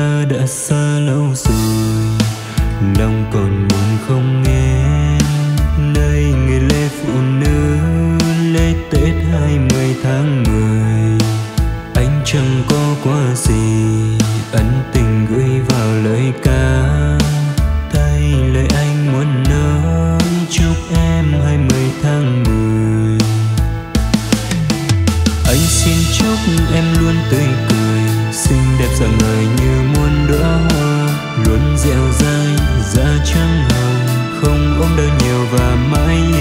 ta đã xa lâu rồi, lòng còn buồn không nghe. Nơi người lê phụ nữ lê tết hai mươi tháng mười. Anh chẳng có quá gì, ân tình gửi vào lời ca. Tay lời anh muốn nói, chúc em hai mươi tháng mười. Anh xin chúc em luôn tươi cười, xinh đẹp dạng người như đóa hoa luôn dịu dàng da trắng hồng, không ôm đau nhiều và mãi yêu